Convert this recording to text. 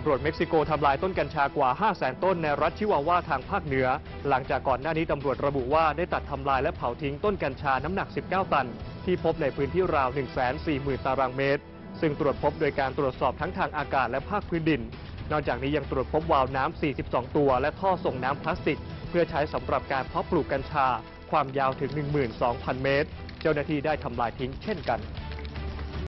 ตำรวจเม็กซิโกทำลายต้นกัญชากว่า5 0 0 0 0 0 ต้นในรัฐชิวาว่าทางภาคเหนือ หลังจากก่อนหน้านี้ตำรวจระบุว่าได้ตัดทำลายและเผาทิ้งต้นกัญชาน้ำหนัก 19 ตัน ที่พบในพื้นที่ราว 140,000 ตารางเมตร ซึ่งตรวจพบโดยการตรวจสอบทั้งทางอากาศและภาคพื้นดิน นอกจากนี้ยังตรวจพบวาล์วน้ำ 42 ตัว และท่อส่งน้ำพลาสติก เพื่อใช้สำหรับการเพาะปลูกกัญชา ความยาวถึง 12,000 เมตร เจ้าหน้าที่ได้ทำลายทิ้งเช่นกัน